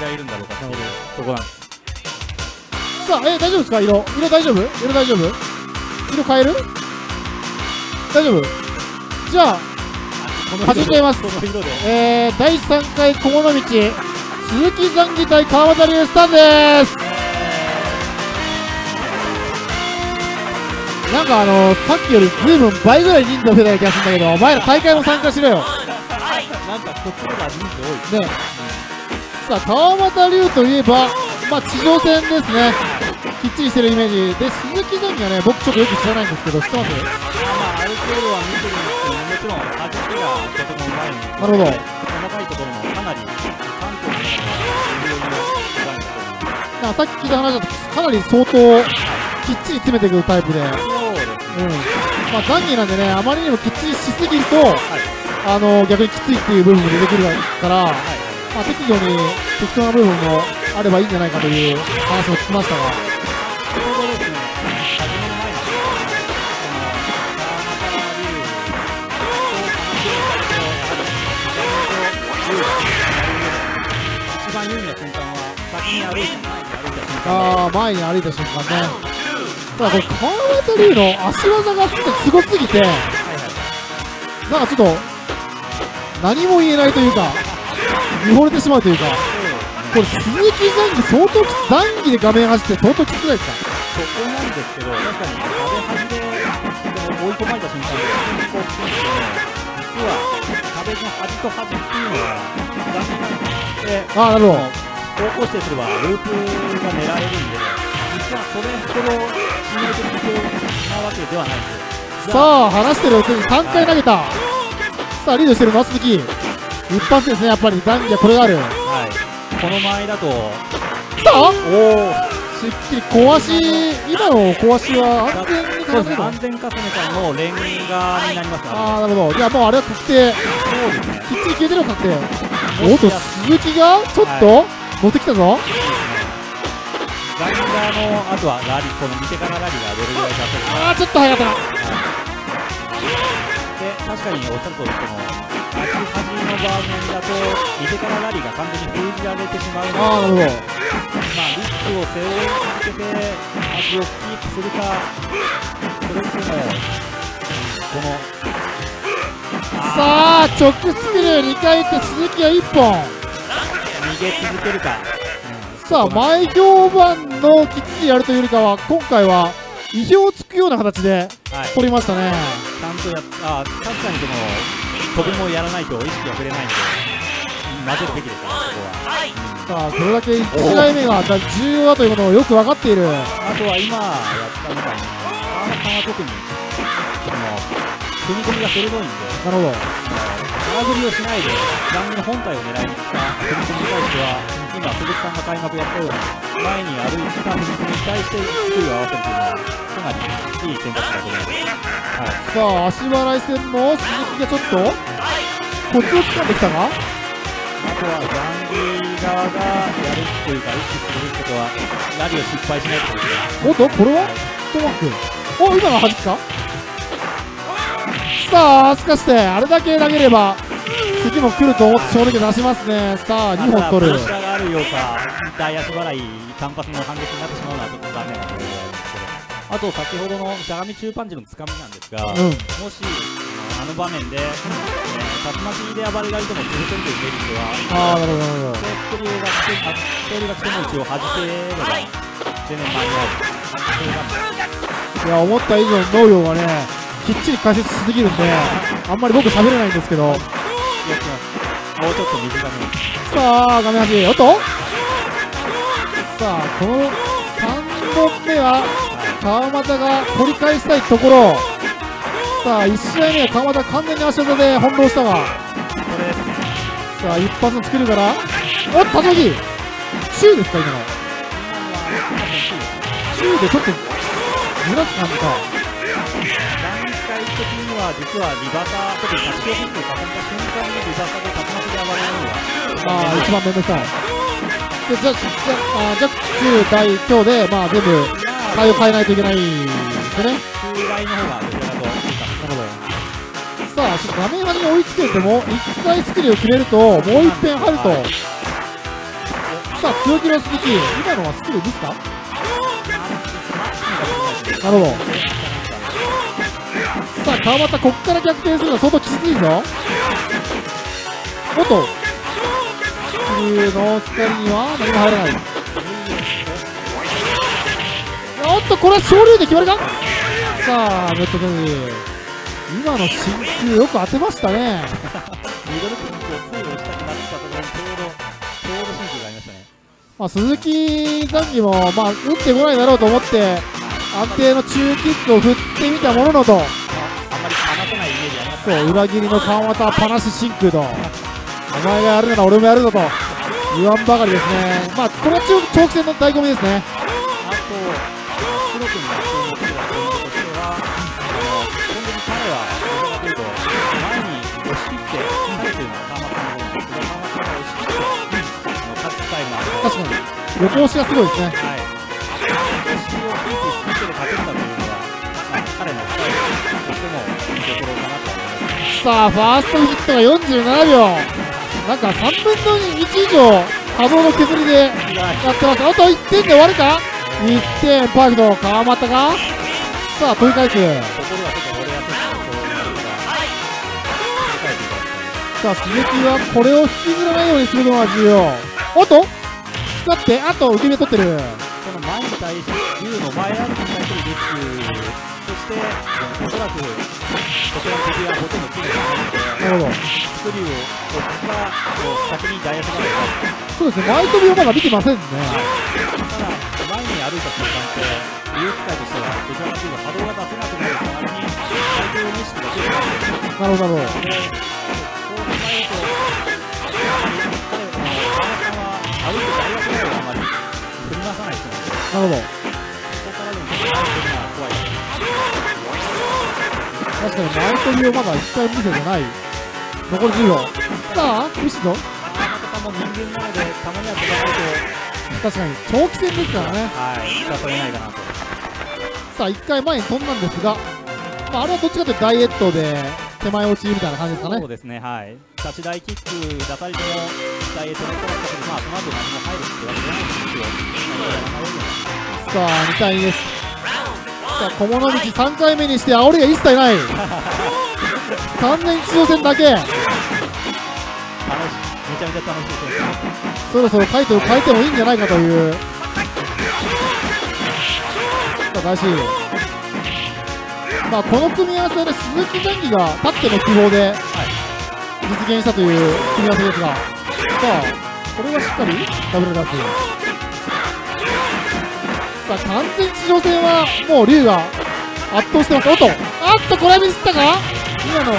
がいるんだろうかっていうとこなんさあえ大丈夫ですか？色。色大丈夫？色大丈夫？色変える？大丈夫？じゃあ始めます。この色で。えー、第3回小物道鈴木残儀対川端龍スタンです。なんかあのさっきよりずいぶん倍ぐらい人数増えた気がするんだけどお前ら大会も参加しろよ。なんかこっちの方が人数多い。ねさあ川端龍といえばまあ地上戦ですね。きっちりしてるイメージ。で鈴木残儀はね僕ちょっとよく知らないんですけど知ってます？まあある程度は見てるんですけどもちろん味付けがとてもうまいなるほど。細かいところもかなり関東の中で。さっき聞いた話だとかなり相当きっちり詰めてくるタイプで。そうですうんまあ、ザンギーなんでね、あまりにもきっちりしすぎると、はい。あの逆にきついっていう部分も出てくるから、はいまあ、適度に適当な部分もあればいいんじゃないかという話も聞きましたが、一番有利な瞬間は、先に歩いた、あー前に歩いた瞬間ね、ただこれ、川端龍の足技がすごすぎて、はいはい。なんかちょっと、何も言えないというか、見惚れてしまうというか、これ、鈴木ザンギ、相当きつ、ザンギで画面走って相当きつくないですか？そこなんですけど、確かに壁端で追い込まれた瞬間で、こう来てるんですけど、実は壁の端と端っていうのは、残念なで、あなるほど方向指定すればループが狙えるんで、実はそれほど致命的なわけではないんです。さあ離してるうちに3回投げた、さあリードしてるのは鈴木一発ですねやっぱり。ザンこれがあるはい、この間合いだと、さあおお、しっきり壊し今の壊しは安全にそうですね、正せるの安全加攻さんのレンガになりますから、ああなるほど。いやもうあれは確定そうですね、きっちり消えてるの確定。おっと鈴木がちょっと、乗ってきたぞ。ガインダーの後はラリー、この見てからラリーがどれぐらい出せるか。ああちょっと早かったで確かにおっしゃる通りこの足端の場面だと見てからラリーが完全に封じられてしまうのでまあリスクを背負い続けて足をキープするかそれともこのさあ直スキル2回って鈴木は1本。逃げ続けるか、さあ前評判のきっちりやるというよりかは今回は意表をつくような形ではい、取りましたね。ちゃんとやっあ確かにその飛びもやらないと意識が触れないんで混ぜるべきですからそこは、さあこれだけ1台目が重要だということをよく分かっている。あとは今やったみたいに川中さんは特にその踏み込みが鋭いんでなるほど空振りをしないで番組の本体を狙いに来た踏み込みに対しては今鈴木さんが開幕やったように前に歩いた踏み込みに対してスキルを合わせるというのはかなりいい選択肢だと思います、はい、さあ足払い戦も鈴木がちょっとコツをつかんできたかあとはザンギ側がやるというか意識することはラリーを失敗しないということでおっとこれは？トマックお今のはじきかさあすかしてあれだけ投げれば次も来ると思って正直出しますね。さあ2本取る。プレッシャーがあるようか、大足払い、単発の反撃になってしまうのはちょっと残念なところなんですけど、あと先ほどのしゃがみ中パンチのつかみなんですが、うん。もしあの場面で、えー竜巻で暴れられても潰せるというメリットは、ああなるほどなるほどでスクリューが来て、あスクリューが来てもうちを弾ければ、全然前にある。それがいや思った以上に能力がねきっちり解説しすぎるんであんまり僕喋れないんですけどやってます。もうちょっと短め。さあ画面端おっとさあこの3本目は川又が取り返したいところさあ1試合目は川又完全に足技で翻弄したが。これ。さあ一発の作るから。おっと竜巻シューですか今の。シューでちょっとずらす感じか。段階的には実はリバサー、特に差し押しって重ねた瞬間にリバサーで竜巻で暴れるのは、ああ一番めんどくさい。でじゃあじゃあ中大強でまあ全部対応変えないといけないですね。中大の方が画面端に追いつけても1回スクリューを決めるともう一遍張ると。さあ強気の鈴木。今のはスキルミスか？なるほど。さあ川端こっから逆転するのは相当きついぞ。おっとスキルの光には何も入らない。おっとこれは昇竜で決まるか？さあネットテレ今の真空よく当てましたね。ミドルキックを通路したくなったところにちょうどちょうど真空がありましたね。まあ、鈴木残機も、まあ、打ってこないだろうと思って安定の中キックを振ってみたもののと。まああんまり離さないイメージありますそう裏切りの川又パナシ真空と。お前がやるなら俺もやるぞと。言わんばかりですね。まあこれは長長期戦の醍醐味ですね。あと、黒く確かに。横押しがすごいですねはい、をキープし続けて勝てるかというのは、まあ、彼のスタイルとしてもいいところかなと思います。さあファーストヒットが47秒。なんか3分の1以上波動の削りでやってます。あと1点で終わるか？1点パーフェクト川又が？さあ取り返す。さあ鈴木はこれを引きずらないようにするのが重要。おっと？使ってあと受け身取ってるこの前に対して、竜の前歩きに対するリスク、そして、おそらく、こちらの敵はほとんどついてないので、なるほどスクリューを、こっちから先にダイヤスがあるそうですね前飛びをまだ見てませんねただ、前に歩いた瞬間って、利用機会としては、どちらかというと波動が出せなくなる代わりに、相手の意識が出る。なるほどなるほどで、そう考えると、彼は、川中は歩いてダイヤスがあまり振り回さない人なんで、なるほどここからでもちょっと前に出るのは怖いです。確かに前飛びをまだ1回見せてない残り10秒さあミスド川中さんも人間なので、たまには飛ばないと、確かに長期戦ですからねはい、仕方ないかなと。さあ1回前に飛んだんですが、まあ、あれはどっちかというとダイエットで手前落ちみたいな感じですかねそうですね、はい。立ち台キック出されても、ダイエットのコースだけど、まあ、その後何も入るってわけじゃないんですよ。さあ2対2ですさあ小物道3回目にして煽りが一切ない完全に地上戦だけ楽しい、めちゃめちゃ楽しいですね。そろそろタイトル変えてもいいんじゃないかというさあ大志まあこの組み合わせで鈴木残機が立っての希望で実現したという組み合わせですがさあこれはしっかりダブルダッシュさあ完全地上戦はもう龍が圧倒してます。おっとあっとこれはミスったか？今のは？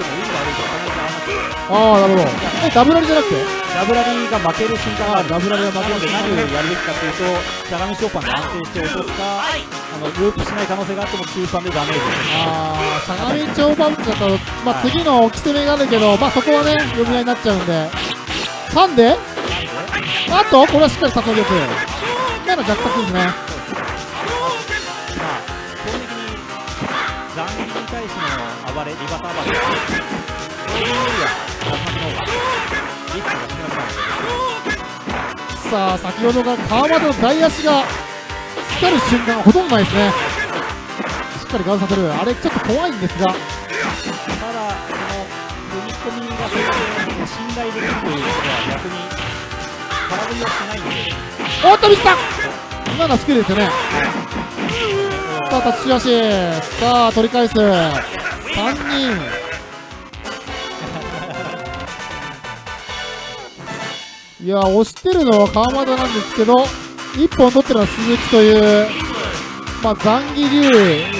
しても、運が悪いと必ず合わなくて、ああなるほど。えダブラリじゃなくて？ダブラリが負ける瞬間があるダブラリが負けるなので何をやるべきかというと、しゃがみショーパンで安定して落とすか、あのループしない可能性があっても中盤でダメージ。をするあー相模町バウンドだと、まあ、次の着攻めがあるけど、まあ、そこはね、読み合いになっちゃうんで、噛んで、あと、これはしっかり殺撃です。今の逆殺ですね。撃に対しての暴れ、リバーそういうよりは、竜巻の方がリスクが少なくなるので、さあ、先ほどが川端の大足が光る瞬間がほとんどないですね。しっかりガードさせる。あれ、ちょっと怖いんですが、ただ、その踏み込みが信頼できるということは逆に空振りはしないので、おっと、ミスった今のはスキルですよね。さあ、立ち足。さあ、取り返す。3人。いや、押してるのは川又なんですけど、1本取ってるのは鈴木という、まあ、残儀竜、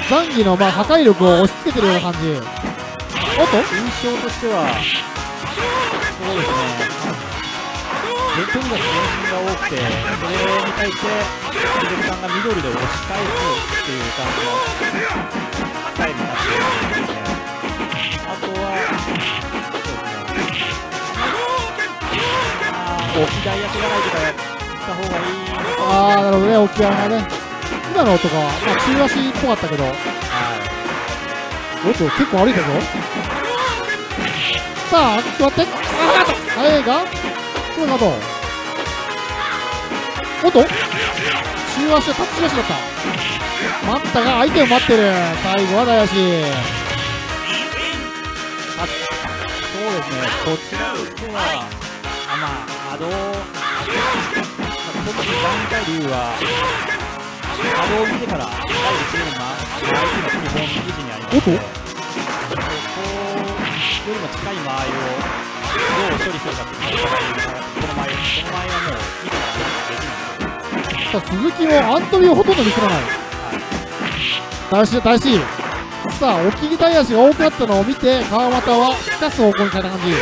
残儀のまあ破壊力を押し付けてるような感じ。おっと印象としては、そうですね、でとにかく前進が多くて、それに対して、鈴木さんがミドルで押し返すっていう感じのスタイルになって。いるので、あとは、そうですね、まあ、置き台足払いとかやった方がいいあー、なるほどね、沖縄がね。今の音が、まあ、中足っぽかったけど、はい、おっと結構歩いたぞさあ決まってあー早いかこれなどおっと。中足はタッチ足だった。待ったが相手を待ってる。最後は大足そうですね、こちらとしては、あまあ、波動、特に段階理由は、波動を見てから、第1ゲームが相手の基本位置にありまおっと。して、そこよりも近い間合いをどう処理するかっていうのが、この間合い、この間合いはさあ鈴木もアントビをほとんど見せらない。大志大志さあおきぎ大足が多くなったのを見て川又は引かす方向に変えた感じ。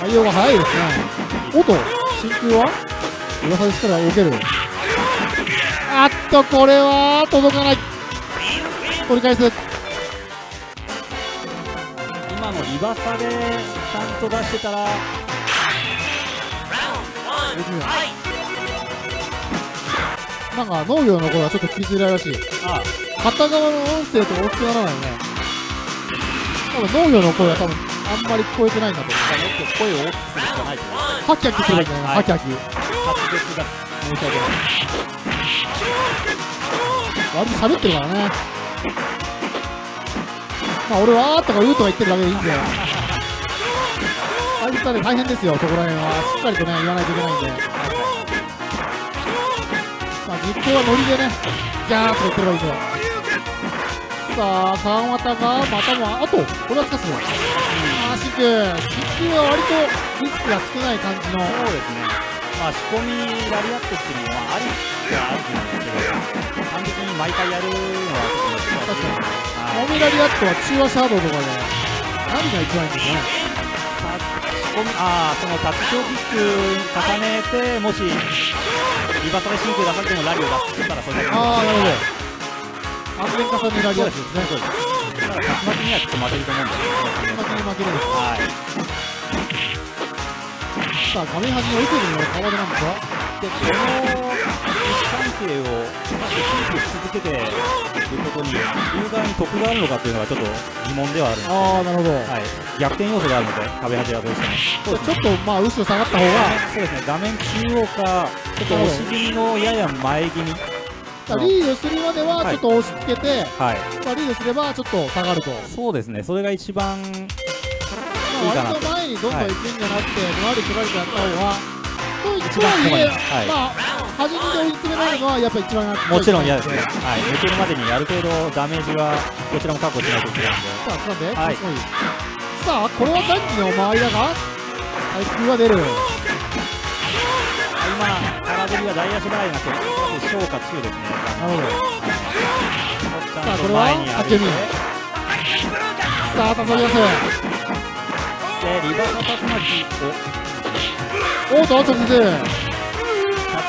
対応が早いですね。おっと真空は噂ですから受ける。あっとこれは届かない。取り返す。今のリバサでちゃんと出してたら、なんか農業の声はちょっと聞きづらいらしい。あ片側の音声と大きくならないよね。多分農業の声は多分あんまり聞こえてないんだと思う。もっと声を大きくするしかないと思。ハキハキするんじゃないはい。ハキハキ。滑舌が申し訳ない。割と喋ってるからね。まあ俺はあーとかうーとか言ってるだけでいいんで あいつはね大変ですよそこら辺は。しっかりとね言わないといけないんでまあ実況はノリでねギャーとか言ってればいいんでさあ川又がまたもあとこれはつかすあーシンクシンクは割とリスクが少ない感じの。そうですね。まあ仕込みラリアットっていうのはありっちゃあると思うんですけど、完璧に毎回やるのはちょっと難しいですね。はい。モミラリアットは中和シャドウとかで何が一番いいんですかね。仕込みああそのタッチショーキックに重ねてもしリバサでシンク出されてもラリーを出したらそれだけああなるほど。安全重ねラリアです。ねそうです。だから勝ち負けにはちょっと負けると思うんです。よ負けに負けるんです。はいさあ画面端に追いついてるのが川田なんですかでこの位置関係をまずキープし続けていることに言う側に得があるのかっていうのはちょっと疑問ではあるんですああなるほど、はい、逆転要素があるので壁端はどうしても。そうですねちょっとまあ後ろ下がった方が。そうですね。画面中央かちょっと押し気味のやや前気味。リードするまではちょっと押し付けて、はい。まあ、リードすればちょっと下がると、そうですね。それが一番いいかなまあ、割と前にどんどん行くんじゃなくて、のあり取られてやった方がといと一番はいえ、はい。まあ端に追い詰められるのはやっぱり一番もちろん嫌ですね、はい、抜けるまでにある程度ダメージはどちらも確保しないといけないんでさあつかんで、はい。さあこれは何の周りだが対空が出る。今空振りは大足払いなくておそらく小か中ですね。なるほどさあことれは？前にさあ誘い出す。でリバーサ竜巻おっと直接を竜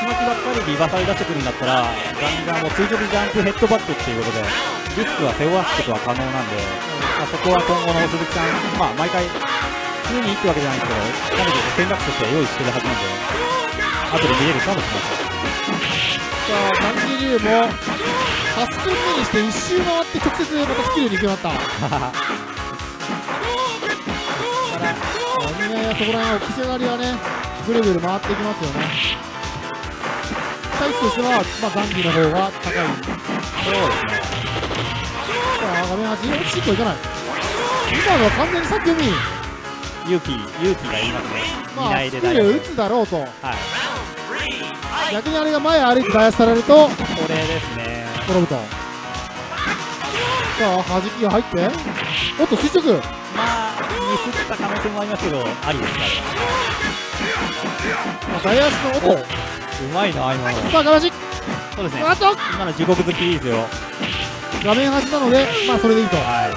巻ばっかりリバーサで出してくるんだったらガンガンもう垂直ジャンプヘッドバットっていうことでリスクは背負わすことは可能なんで、まあ、そこは今後の鈴木さん、まあ、毎回常にいいってわけじゃないんですけど彼女戦略として用意してるはずなんで後で見れるかもしれません。さあ関係流も8戦目にして一周回って直接またスキルに行くようになった そこら辺は着せがりはねぐるぐる回っていきますよね。回数としては、まあ、ザンギの方が高い。そうですね。さあ画面端落ちてい。かない今のは完全に先読み勇気勇気がいりますね。まあいないでスキル打つだろうと。はい。逆にあれが前歩いてダイヤされると。これですね。転ぶと。さあ弾きが入って。おっと垂直。まあミスった可能性もありますけどありですねまあダイヤスの音。うまいな今の。さあ画面端そうですね。あっと。今の地獄好きいいですよ。画面端なのでまあそれでいいと。は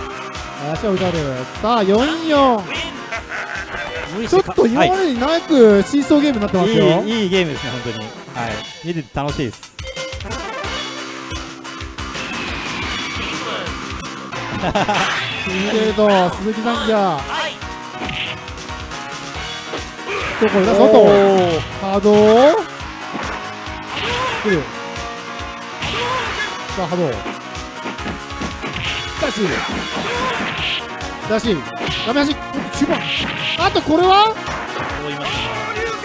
足を打たれる。さあ44い無理ちょっと今までになくシーソーゲームになってますよ。い。いいいゲームですね本当に。はい。見てて楽しいです。シミュレート鈴木さんじゃどこれだ外。お波動来るさあ波動だしだし画面端中盤あとこれは？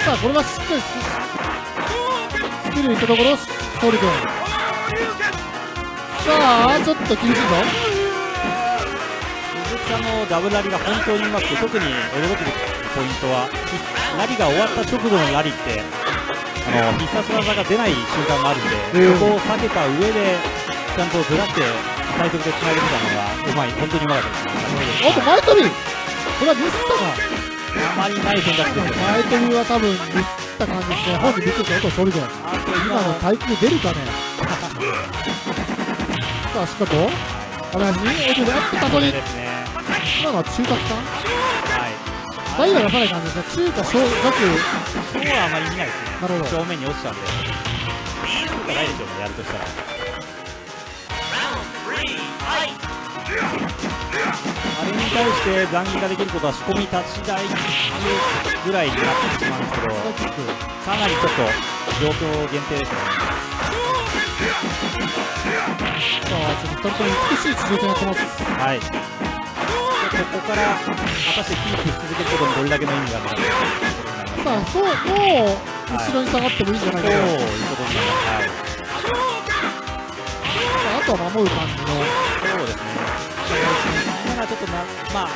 さあこれはしっかりススキルいったところ。勝利君さあちょっと厳しいぞ。さんのダブラリが本当にうまくて特に驚くべきポイントはラリが終わった直後のラリってあの必殺技が出ない瞬間があるんで、うんそこを避けた上でちゃんとずらして最速でつなげてたのがうまい本当にうまかったです。おっと前飛び。これはミスったかあまりない選択ですよね。前飛びは多分ミスった感じですね。本人びっくりした音勝利君あと今の今の耐久出るかね。さあしっかりと画面端に置いてるあっとたそりですね。今のは中核か？はい大は出さない感じですね中華小学そうはあまり見ないですねなるほど正面に落ちたんでそうかないでしょうねやるとしたらあれに対して残儀ができることは仕込み立ち台ぐらいになってしまうんですけどかなりちょっと状況限定ですねさあちょっと2人とも美しい地上戦やってますはいここから果たしてキープし続けることにどれだけの意味があるかまあそうもう後ろに下がってもいいんじゃないかと、そういうことになりますさああとは守る感じのそうですね今がちょっとなまあ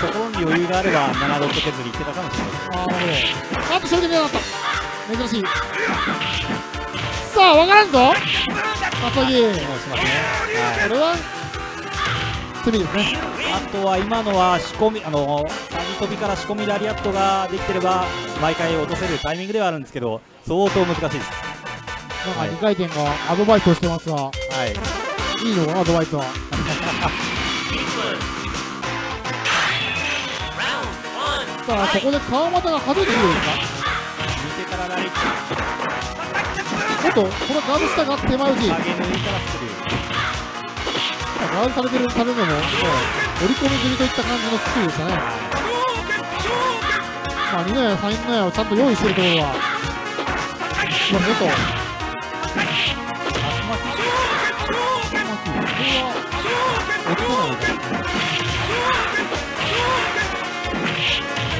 心に余裕があれば7ドット削りいってたかもしれないですあなるほどあと勝利でなかった珍しいさあ分からんぞ松木もうしますね、はいこれは罪ですね。あとは今のは仕込みあのサビ飛びから仕込みラリアットができてれば毎回落とせるタイミングではあるんですけど相当難しいです。なんか2回転がアドバイスをしてますが。はい。いいの？かなアドバイスは。さあここで川又が外れてくるんですか？見てからラリッおっとこれガード下が手前打ち上げ抜いたらスクリューガードされてるされるの？も折り込み済みといった感じのスキルでしたね。まあ2の矢3の矢をちゃんと用意してるところは。素晴らしいと竜巻これは落ちないで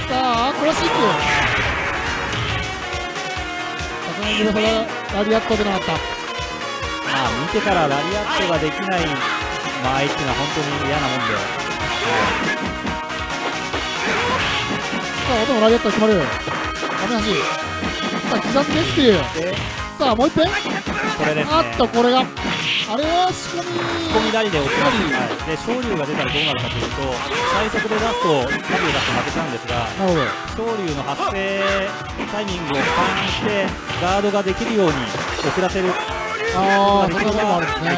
さあクラシックさすがにラリアット出なかったまあ見てからラリアットができない間合いっていうのは本当に嫌なもんで、さあ音もラリアットが決まる。画面端さあ刻んでっていうでさあもう一遍。これですね。あっとこれが。あれは仕込み。仕込みラリで落ちます、はい、で昇竜が出たらどうなるかというと最速で出すとラリを出すと負けちゃうんですが昇竜の発生タイミングを勘してガードができるように遅らせるああそんなこともあるんですね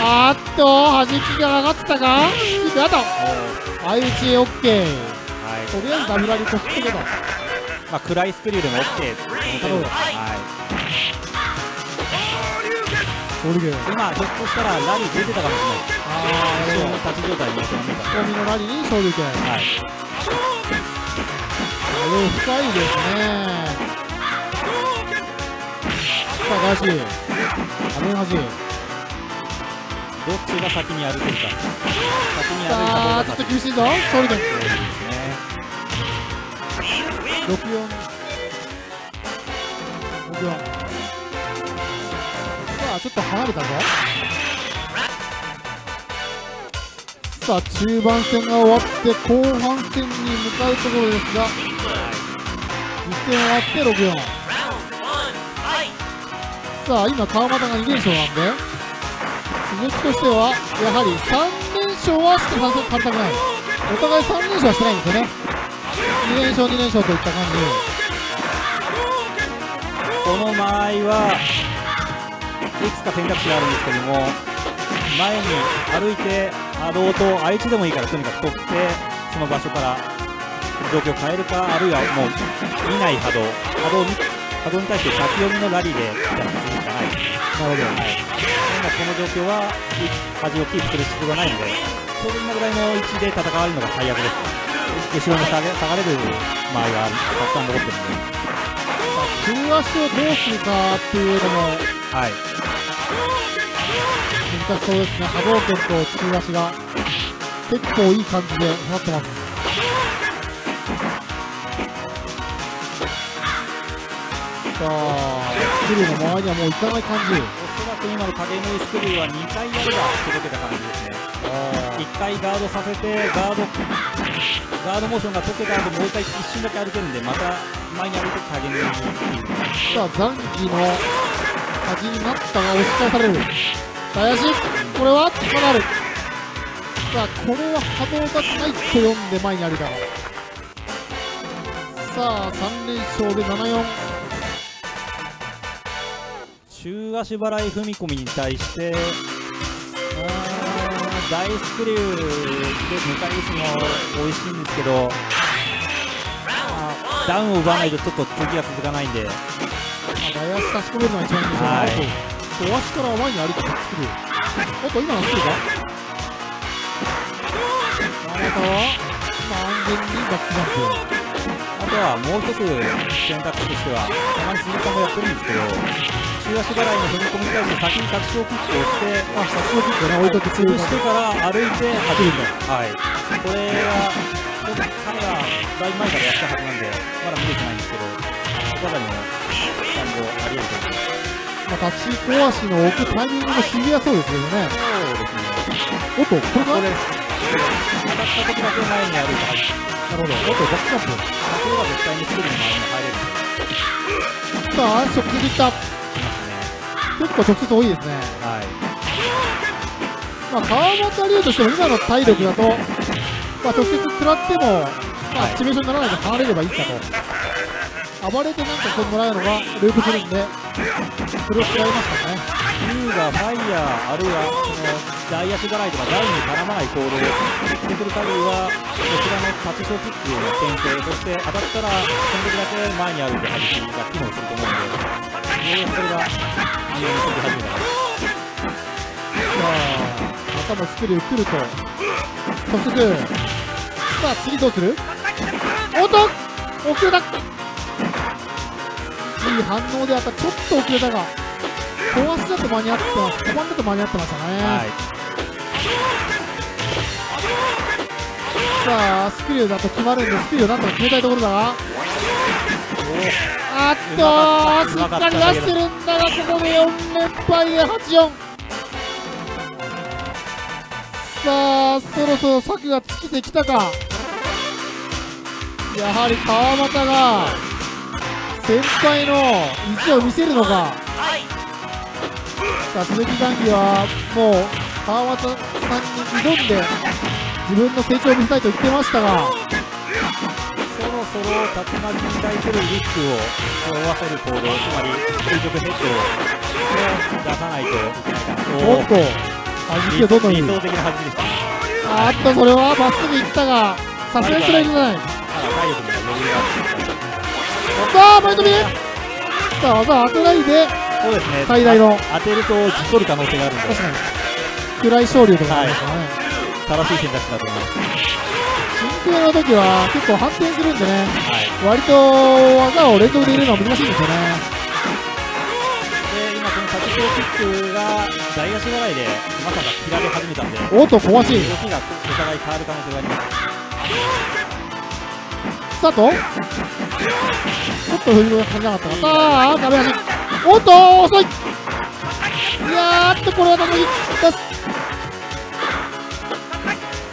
あーっと弾きが上がってたか？キックあと相打ち OK はい。とりあえずダブラリこすってけどまあ、暗いスクリューでも OK と思ってはい。今ひょっとしたらラリー出てたかもしれない。ですああなるほど立ち状態に一緒に見えた仕込みのラリー。に勝利権はい。あれ深いですね。さあ林アメ端どっちが先に歩けるか。先に歩いたさあちょ方がっと厳しいぞ。勝利権そうですね64 64さあちょっと離れたぞ。さあ中盤戦が終わって後半戦に向かうところですが実戦終わって64さあ今川又が2連勝なんで。鈴木としてはやはり3連勝はしてさせされたくない。お互い3連勝はしてないんですよね。2連勝2連勝といった感じ。この場合いはいくつか選択肢があるんですけども前に歩いて波動と相手でもいいからとにかく取ってその場所から状況を変えるかあるいはもう見ない波動。波動に波動に対して先読みのラリーでじゃあ進むしかなるほどはい、今この状況は端をキープする必要がないのでちょうど今ぐらいの位置で戦われるのが最悪です。後ろに下げ下がれる場合がたくさん残ってるので、中足をどうするかっていうのもはい、難かしそうですね。波動拳と中足が結構いい感じでなってますさあスクリューの周りにはもういかない感じ。おそらく今の影縫いスクリューは2回やれば届けた感じですね。1回ガードさせてガードガードモーションが解けた後もう1回一瞬だけ歩けるんでまた前に歩いて影縫いに。さあ残機の端になったが押し返される。大足これはかなる。さあこれは波動がないと読んで前に歩いた。さあ3連勝で74中足払い踏み込みに対して大スクリューで迎え撃つの美味しいんですけどダウンを奪わないとちょっと次が続かないんで、まあ、外足差し込めるのが一番いいんでしょう、はい、小足から前に歩いてスクリューおっと今のスクリューか？あなたは、まあ、安全にバックジャンプ。あとはもう一つ選択肢としては、たまに鈴鹿もやってるんですけど、中足払いの踏み込みに対して先に着地をキックをして、あ、着地をキックね、置いとき潰してから歩いて走るんだ。はい。これは、彼がだいぶ前からやったはずなんで、まだ見れてないんですけど、ここらにも今後あり得ると思います。まあ、立ち小足の置くタイミングもしびやそうですけどね。そうですね。おっと、これが当たった時だけ前に歩いて走る。なるほど。おっと、バックアップ。これは絶対にスクリーンの周りに入れるさあ、直接いった。結構直接多いですね。はい。まあ、川又龍としても今の体力だと、まあ、直接食らっても、まあ、致命傷にならないで離れればいいかと。暴れてなんかこうもらうのがループするんで、それを使いましたね。竜がファイヤー、あるいはその外野手払いとかダウンに絡まないコールをしてくる限りはこちらのタッチショーキックの牽制そして当たったらその時だけ前にあるって外しが機能すると思うのでようやくそれが重要にして始めたさあ頭スクリュー来ると早速さあ次どうするおっと遅れたいい反応であったちょっと遅れたが小足だと間に合ってます5番だと間に合ってましたね、はいさあスクリューだと決まるんでスクリューをなんとか決めたいところだがあっとしっかり出してるんだがここで4連敗で8-4さあそろそろ策が尽きてきたか。やはり川又が先輩の意地を見せるのか。さあ鈴木談義はもう川又さんに挑んで自分の成長を見せたいと言ってましたが。そろそろ竜巻に対するリスクを背負わせる行動つまり究極ヘッドを出さないといけないかおっと弾きをどんどん理想的な弾きでしたあっとそれはまっすぐいったがさすがにそれじゃない体力に余裕がさあ前飛びさあ技当てないでそうですね最大の当てるとじっとる可能性があるんで確かに暗い昇竜とかありますかね、はい正しい選択だと思います真空の時は結構反転するんでね、はい、割と技を連続で入れるのは難しいんですよね。で今このタッチキックが大足払いでまさか切られ始めたんでおっと壊しい。動きがお互い変わる可能性がありますスタートちょっと振りが足りなかったさあ鍋足おっと遅い。いやーっとこれはたまに出す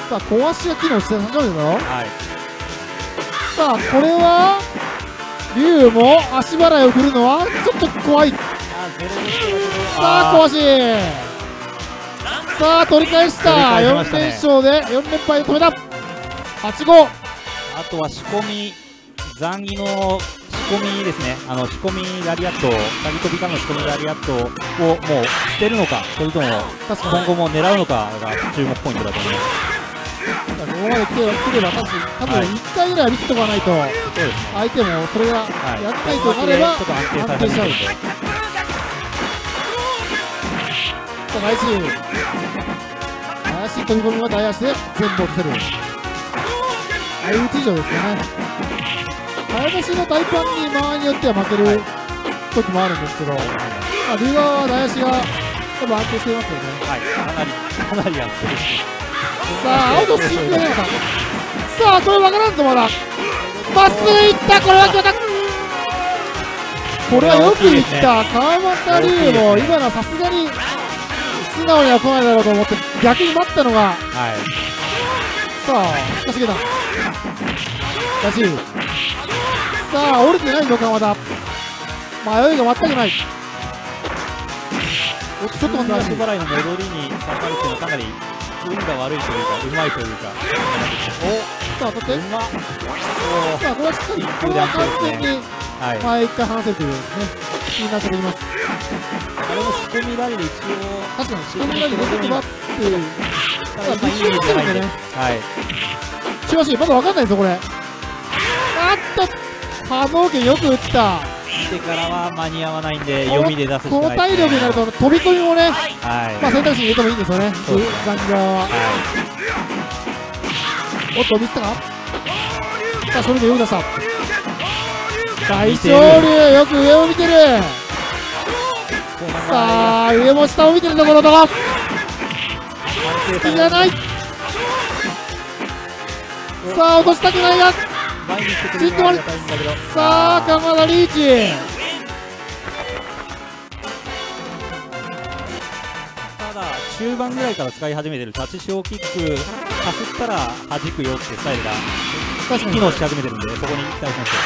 さあ小足が機能して30秒だろはい。さあこれは竜も足払いを振るのはちょっと怖い。さあ小足さあ取り返した、ね、4連勝で4連敗で止めた。8-5あとは仕込み残儀の仕込みですね。あの仕込みラリアット鍵飛びからの仕込みラリアットをもう捨てるのかそれとも今後も狙うのかが注目ポイントだと思いますここまで来て来れば多分多分1回ぐらいは見せとかないと、相手もそれがやったいとなれば安定しちゃうんで。さあ、怪しい飛び込みは大足で全部落とせる。相打ち以上ですね。早出しの大パンに間合いによっては負ける時もあるんですけど、まあ、竜側は大足がっぱ安定していますよねはい、かなり、かなりやってるし。さあアウトシンクが出ましたさあこれ分からんぞまだ。まっすぐいったこれは決まったこれはよくいった。川又龍も今のはさすがに素直には来ないだろうと思って逆に待ったのが。はい。さあしかしげだらしい。さあ降りてないぞ川又。迷いが全くない。ちょっと待って戻りに刺さるっていうのはかなり運が悪いというか、うまいというか。さあ取ってうまっ。おさあこれはしっかりこれは完全にはい。はい一回離せるというですね気になっておりますあれも仕込みラリーで一応、確かに仕込みが出てきますっていうただ今いい意味じゃないんで。ねはい。しかしまだ分かんないぞこれあっと波動拳よく打った見てからは間に合わないんで、読みで出すしかない。ね。体力になると飛び込みもね、はい。まあ、選択肢に入れてもいいんですよね。残機側ははおっと見せたか？さあ勝利でよく出した大勝利よく上を見てる。い。さあ上も下を見てるところとあ、隙がない。さあ落としたくないが前に来てくれるのはありがたいんだけど。さあ鎌田リーチただ中盤ぐらいから使い始めてる立ち小キックかすったら弾くよってスタイルが確かに機能し始めてるんでそこに期待しますよ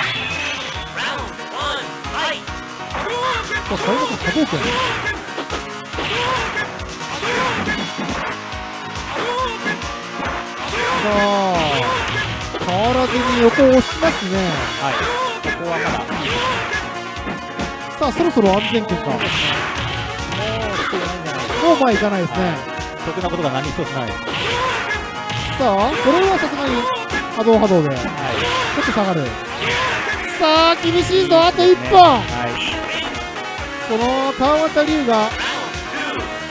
そうこれだと波動拳さあ変わらずに横を押しますね。はい。ここはまだ。いいさあそろそろ安全圏か。もうもう前行かないですね。得なことが何一つない。さあこれはさすがに波動波動で。ちょはいっと下がる。さあ厳しいぞ。あと1本。はい。この川又龍が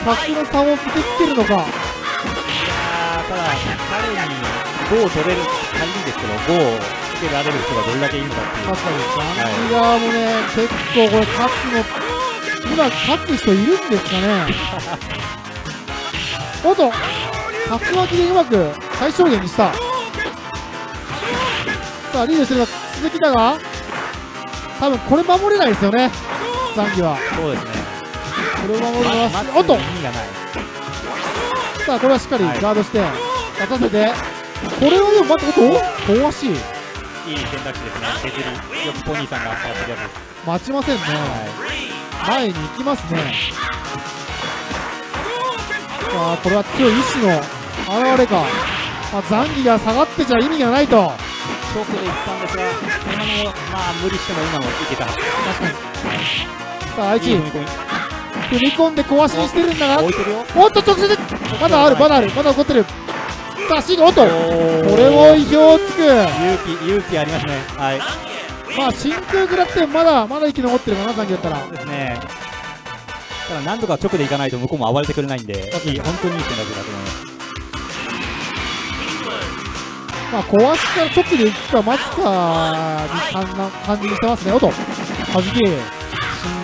格の差を見せつけるのか。いやーただ彼に5を取れる仮にですけど5をつけられる人がどれだけいいのかっていう。確かに。ザンギ側もね結構これ勝つの今勝つ人いるんですかね。おっと竜巻でうまく最小限にした。さあリードしてるのは鈴木だが多分これ守れないですよね。ザンギは。そうですね。これを守るのはまおっと。意味がない。さあこれはしっかりはいガードして立たせて。これをでも待っておっと怖しい。いい選択肢ですね。削りよくポニーさんが使ってるやつです。待ちませんね。前に行きますね。さあこれは強い意志の表れか、まあ、ザンギが下がってちゃ意味がないと。チョークで行ったんですが今のもまあ無理しても今のいけた。確かに。さあ愛知。踏み込んで壊しにしてるんだが。おっと直接。まだあるまだあるまだ残ってるさあシーンおっとこれも意表をつく勇気勇気ありますねはいまあ真空食らってまだまだ生き残ってるかなザンギだったらですねただ何とか直でいかないと向こうも暴れてくれないんでいい本当にいい選択だと思いますまあ壊しから直でいくか待つかに感な感じにしてますねおっとはじき信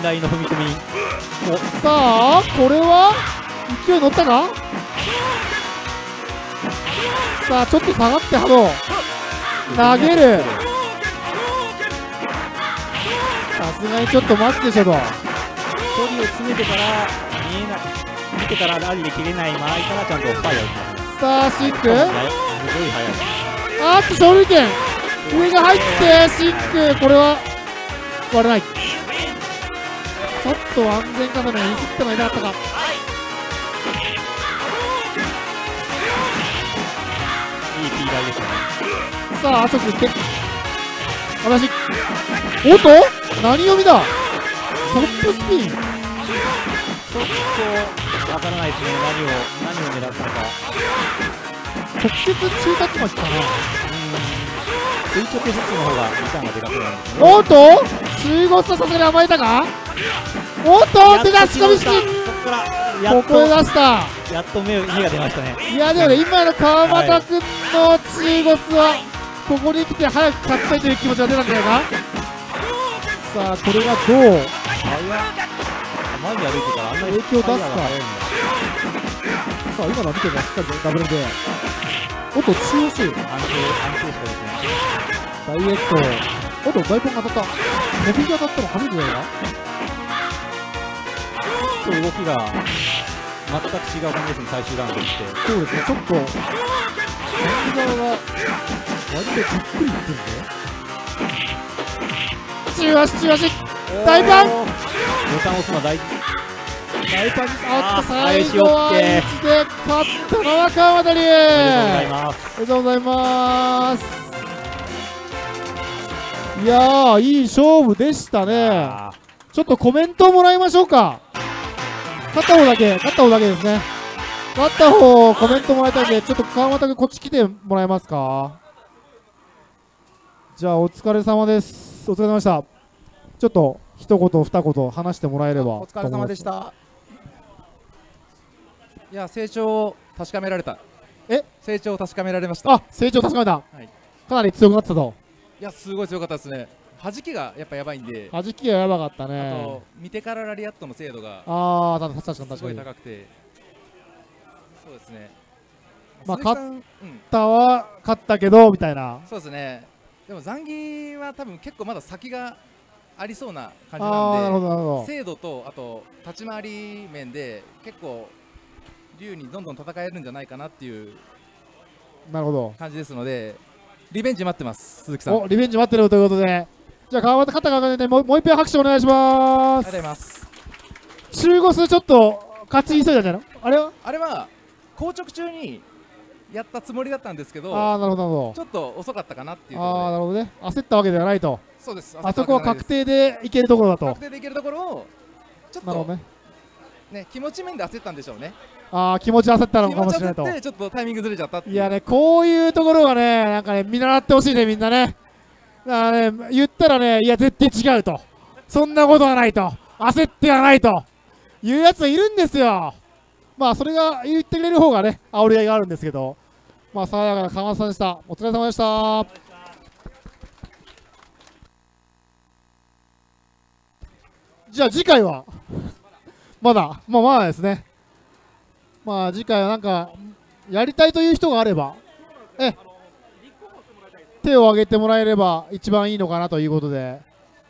頼の踏み込みおさあこれは勢い乗ったかさあちょっと下がって波動投げる。さすがにちょっと待つでしょと。距離を詰めてから見えない見てからラリーで切れない間合いからちゃんとファイヤーをします。ねさあシンク。すごい速い。あーっと勝利点上が入ってシンク。これは割れない。ちょっと安全確認ミスってもいなかったかさああと振って私おっと何読みだ？トップスピン。ちょっとわからないですね。何を何を狙ったのか。直接中達巻きかな垂直フックの方がリターンがでかくなるんですね。おっと中国とさすがに甘えたか？おっと手出し込み式ここ出とした。やっと目目が出ましたね。いやでもね今の川又君の中国はここに来て早く勝ちたいという気持ちが出たんじゃないか？さあこれがどう前に歩いてたらあんなに影響出すかさあ今のは見てくださいしっかりダブルでおっと中央し安定安定したですねダイエット。おっと大根が当たった伸びが当たったの初めてじゃな。いかちょっと動きが全く違う感じですね最終ラウンドにしてそうですね。ちょっと右側が割とじっくりいってるんで中足中足大パンボタン押すのは大事。大パンあっと最後は返し OK 1で勝ったのは川渡りおめでとうございます。おめでとうございますいやーいい勝負でしたね。あちょっとコメントもらいましょうか。勝った方だけ勝った方だけですね。勝った方コメントもらいたいんでちょっと川又君こっち来てもらえますか？じゃあお疲れ様です。お疲れ様でした。ちょっと一言二言話してもらえればお疲れ様でした。いや成長を確かめられた。え？成長を確かめられました。あ成長確かめた、い。かなり強くなってたといやすごい強かったですね。弾きがやっぱやばいんで。弾きがやばかったあねと見てからラリアットの精度がああ確かに確かに。すごい高くて。そうですね。まあ勝ったは勝ったけどみたいな。そうですねでも残儀は多分結構まだ先がありそうな感じなんで精度とあと立ち回り面で結構竜にどんどん戦えるんじゃないかなっていうどなるほど。感じですのでリベンジ待ってます鈴木さん。リベンジ待ってるということで。じゃあ川端勝った川端でもうもう一遍拍手お願いしまがとうすございます。中ゴスちょっと勝ち急いだんじゃないの？あれは？あれは硬直中にやったつもりだったんですけどああなるほどちょっと遅かったかなっていうどああなるほどね。焦ったわけではないと。そうです。あそこは確定定でいけるところだと。確定でいけるところをちょっとね。ね気持ち面で焦ったんでしょうね。ああ気持ち焦ったの気かもしれないと。持ちょっとタイミングずれちゃったいやねこういうところがねなんかね見習ってほしいねみんなね。だからね言ったらねいや絶対違うと。そんなことはないと。焦ってはないと。いうやつはいるんですよまあそれが言ってくれる方がね煽り合いがあるんですけど。まあ爽やかな川松さんでした。お疲れ様でした。じゃあ次回はまだまあまだですね。まあ次回はなんかやりたいという人があればえ手を挙げてもらえれば一番いいのかなということで。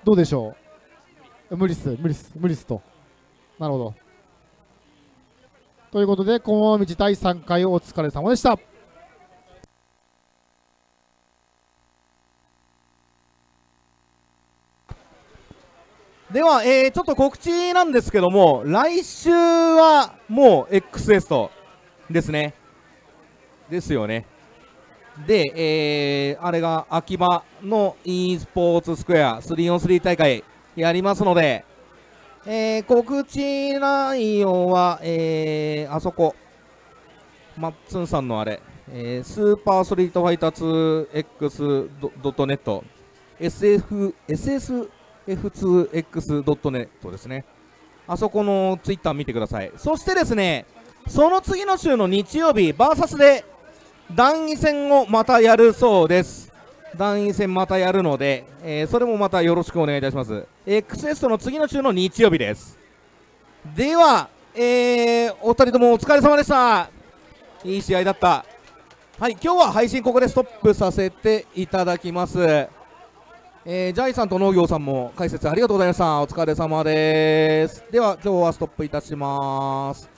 どうでしょう？無理っす無理っす無理っすと。なるほど。ということで駒道第3回お疲れ様でしたでは、えーちょっと告知なんですけども、来週はもう XS とですね。ですよね。で、えーあれが秋葉の e スポーツスクエア 3on3 大会やりますので、えー告知内容は、えーあそこ、マッツンさんのあれ、えースーパーストリートファイター 2x.net、SF、SS f2x.net ですね。あそこのツイッター見てください。そしてですね、その次の週の日曜日、バーサスで団員戦をまたやるそうです。団員戦またやるので、えーそれもまたよろしくお願いいたします。XS の次の週の日曜日です。では、えーお二人ともお疲れ様でした。いい試合だった。はい、今日は配信ここでストップさせていただきます。えージャイさんと農業さんも解説ありがとうございました。お疲れ様です。では、今日はストップいたします。